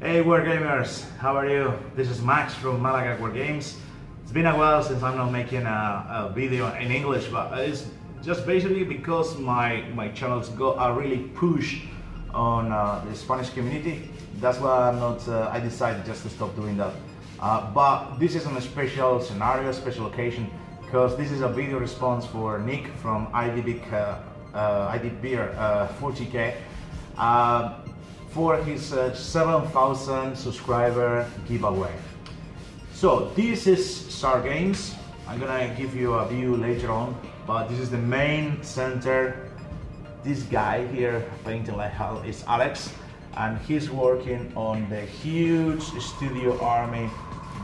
Hey Wargamers, how are you? This is Max from Malaga Wargames. It's been a while since I'm not making a, a, video in English, but it's just basically because my, my channels got a really push on uh, the Spanish community. That's why I'm not, uh, I decided just to stop doing that. Uh, but this is a special scenario, special occasion, because this is a video response for Nick from IDB, uh, uh, uh, 40k for his uh, 7,000 subscriber giveaway. So this is Shark Games. I'm gonna give you a view later on, but this is the main center. This guy here painting like hell is Alex, and he's working on the huge studio army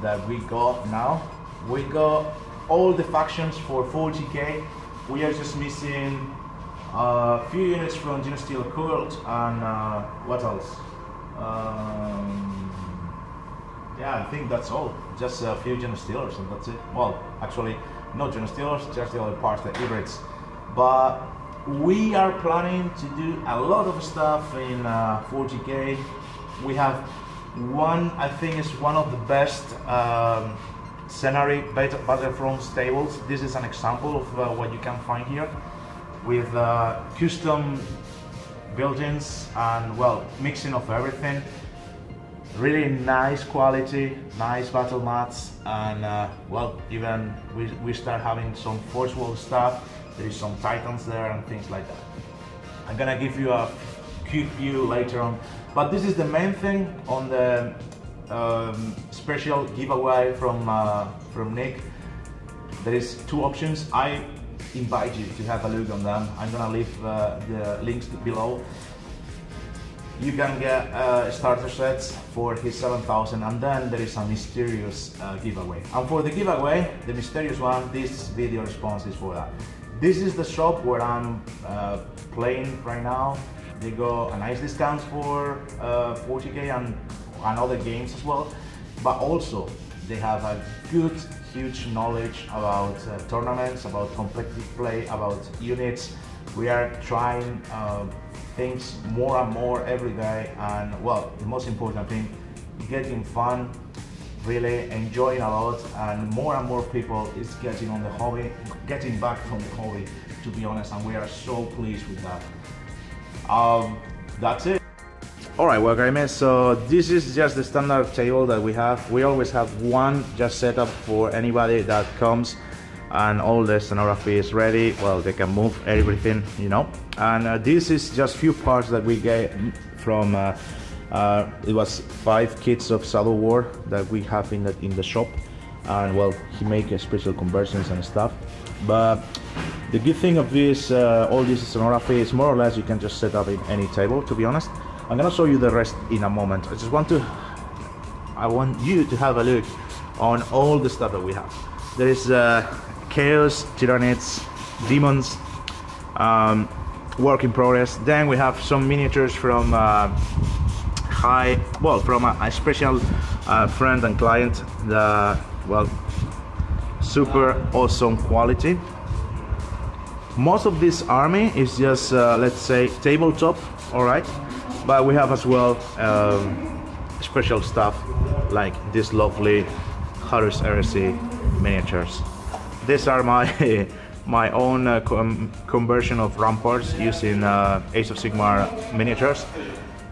that we got now. We got all the factions for 40k. We are just missing a few units from Genestealer Cult and uh, what else? Um, yeah, I think that's all. Just a few Genestealers and that's it. Well, actually, no Genestealers, just the other parts, the hybrids. But we are planning to do a lot of stuff in uh, 40k. We have one, I think, is one of the best um, scenario Battlefront tables. This is an example of uh, what you can find here with uh, custom buildings and well mixing of everything. Really nice quality nice battle mats and uh, well even we, we start having some Forge World stuff. There is some titans there and things like that. I'm gonna give you a quick view later on. But this is the main thing on the um, special giveaway from uh, from nick there is two options i invite you to have a look on them. I'm gonna leave uh, the links below. You can get uh, starter sets for his 7000 and then there is a mysterious uh, giveaway. And for the giveaway, the mysterious one, this video response is for that. This is the shop where I'm uh, playing right now. They got a nice discount for 40k uh, and, and other games as well. But also, they have a good huge knowledge about uh, tournaments, about competitive play, about units. We are trying uh, things more and more every day and well, the most important thing, getting fun, really enjoying a lot and more and more people is getting on the hobby, getting back from the hobby to be honest and we are so pleased with that. Um, that's it. Alright, well guys, so this is just the standard table that we have. We always have one just set up for anybody that comes and all the scenography is ready. Well, they can move everything, you know. And uh, this is just few parts that we get from, uh, uh, it was five kits of Shadow War that we have in the, in the shop. And well, he make special conversions and stuff. But the good thing of this, uh, all this scenography is more or less you can just set up in any table, to be honest. I'm gonna show you the rest in a moment. I just want to, I want you to have a look on all the stuff that we have. There is uh, Chaos, Tyranids, Demons, um, work in progress. Then we have some miniatures from uh, high, well, from a, a special uh, friend and client, the, well, super awesome quality. Most of this army is just, uh, let's say, tabletop, all right? But we have as well um, special stuff like this lovely Horus Heresy miniatures. These are my my own uh, com conversion of ramparts using uh, Age of Sigmar miniatures.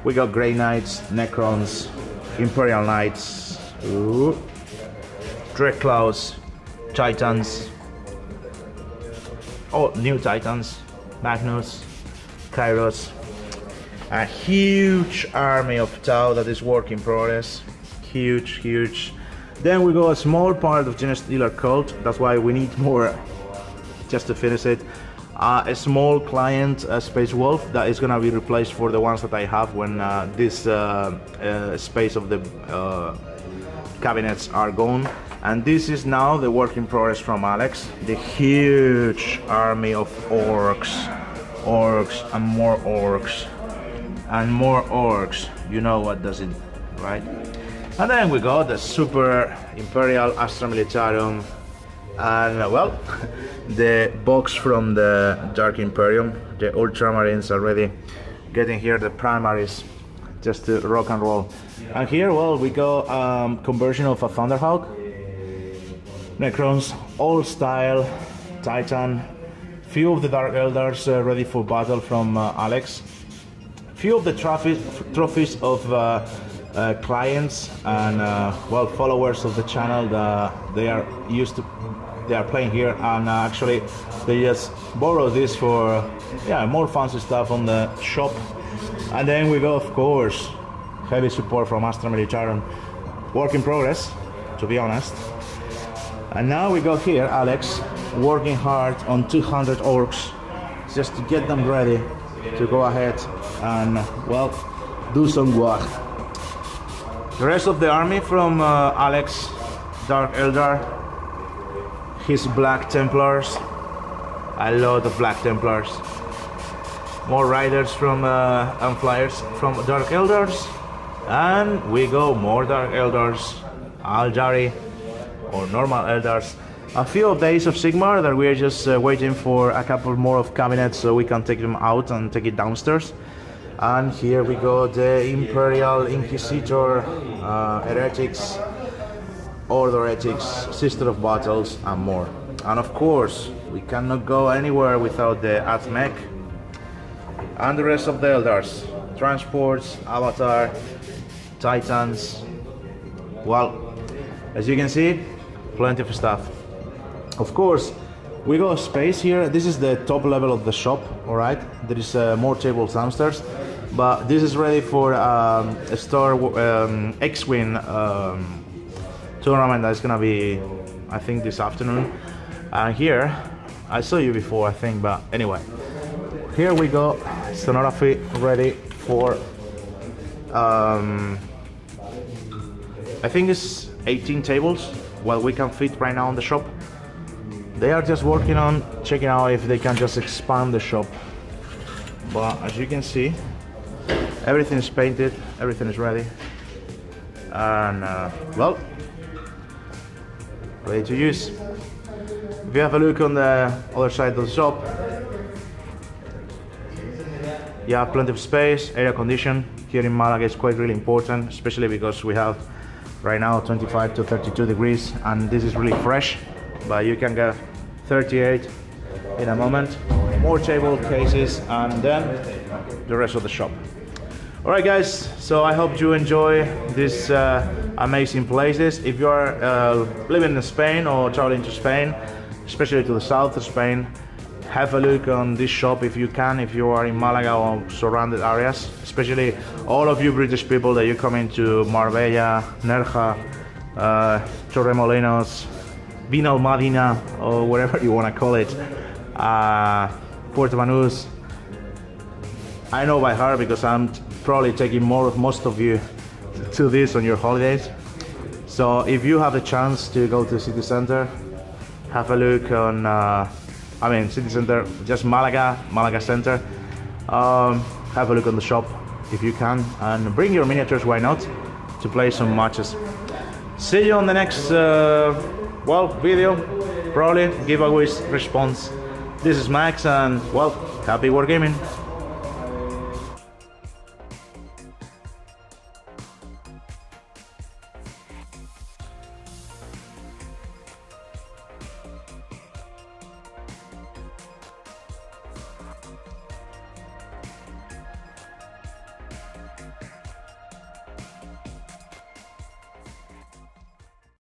We got Grey Knights, Necrons, Imperial Knights, Dreadclaws, Titans, oh, new Titans, Magnus, Kairos, a huge army of Tau that is work in progress. Huge, huge. Then we go a small part of Genestealer Cult. That's why we need more just to finish it. Uh, a small client, uh, Space Wolf, that is gonna be replaced for the ones that I have when uh, this uh, uh, space of the uh, cabinets are gone. And this is now the work in progress from Alex. The huge army of orcs, orcs and more orcs and more orcs. You know what does it, right? And then we got the Super Imperial Astra Militarum And well, the box from the Dark Imperium, the Ultramarines already getting here the Primaris just to rock and roll. And here, well, we go um, conversion of a Thunderhawk, Necrons, old style, Titan, few of the Dark Eldars uh, ready for battle from uh, Alex, few of the trophies, trophies of uh, uh clients and uh, well followers of the channel that they are used to they are playing here. And uh, actually they just borrow this for yeah more fancy stuff on the shop. And then we go of course heavy support from Astra Militarum work in progress to be honest. And now we go here Alex working hard on 200 orcs just to get them ready to go ahead and well do some work the rest of the army from uh, Alex Dark Eldar his Black Templars. A lot of Black Templars. More riders from uh, and flyers from Dark Eldars. And we go more Dark Eldars Aeldari, or normal Eldars. A few of the of Sigmar that we're just uh, waiting for a couple more of cabinets so we can take them out and take it downstairs and here we go the Imperial Inquisitor uh, Heretics Order Heretics Sister of Battles and more. And of course we cannot go anywhere without the Admech and the rest of the Eldars. Transports, Avatar, Titans. Well as you can see plenty of stuff. Of course, we got space here. This is the top level of the shop, all right? There is uh, more tables downstairs, but this is ready for um, a Star um, X-Wing um, tournament that's gonna be, I think, this afternoon. And here, I saw you before, I think, but anyway. Here we go, scenography ready for, um, I think it's 18 tables, what we can fit right now in the shop. They are just working on checking out if they can just expand the shop. But as you can see, everything is painted, everything is ready. And uh, well, ready to use. If you have a look on the other side of the shop, you have plenty of space, air condition. Here in Malaga is quite really important, especially because we have right now 25 to 32 degrees and this is really fresh but you can get 38 in a moment more table cases and then the rest of the shop all right guys so i hope you enjoy these uh, amazing places if you are uh, living in spain or traveling to spain especially to the south of spain have a look on this shop if you can if you are in malaga or surrounded areas especially all of you british people that you come into marbella nerja uh, torremolinos Benalmádena or whatever you want to call it, uh, Puerto Banús. I know by heart because I'm probably taking more of most of you to this on your holidays. So if you have a chance to go to city center, have a look on, uh, I mean city center, just Malaga, Malaga center. Um, have a look on the shop if you can and bring your miniatures, why not, to play some matches. See you on the next uh, well, video, probably giveaways response. This is Max and well, happy wargaming.